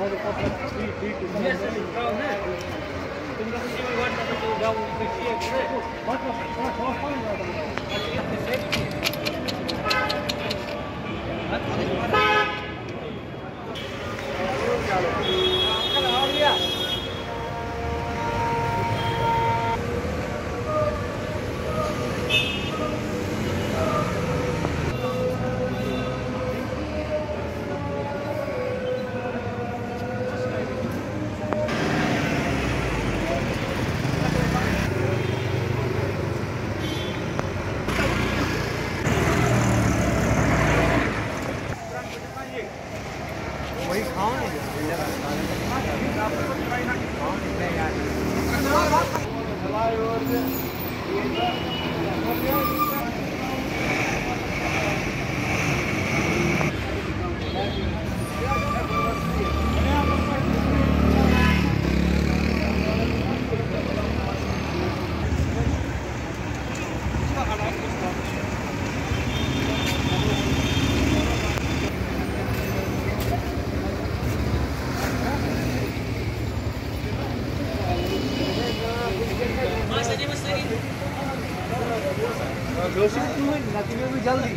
Yes, वही खाओ जोशी में जल्दी